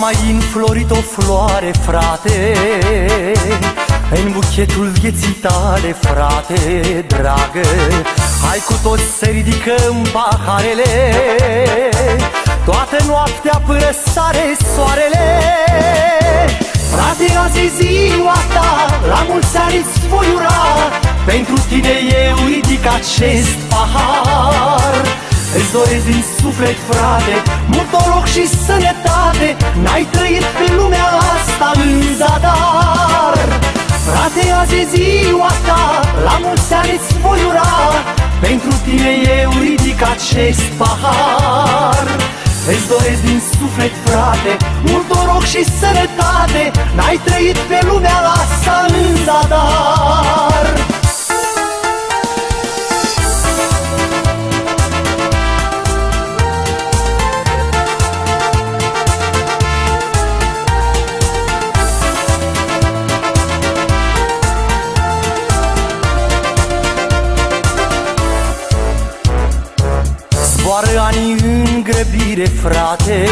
mai înflorit o floare, frate. În buchetul vieții tale, frate, dragă Hai cu toți să ridicăm paharele. Toată noaptea până sare soarele. Frate, azi e ziua ta, la mulți ani îți voi ura. Pentru tine eu ridic acest pahar Îți doresc din suflet, frate, mult noroc și sănătate. N-ai trăit pe lumea asta în zadar. Frate, azi e ziua ta, la mulți ani îți voi ura. Pentru tine eu ridic acest pahar. Îți doresc din suflet, frate, mult noroc și sănătate. N-ai trăit pe lumea asta Zboară ani în grăbire, frate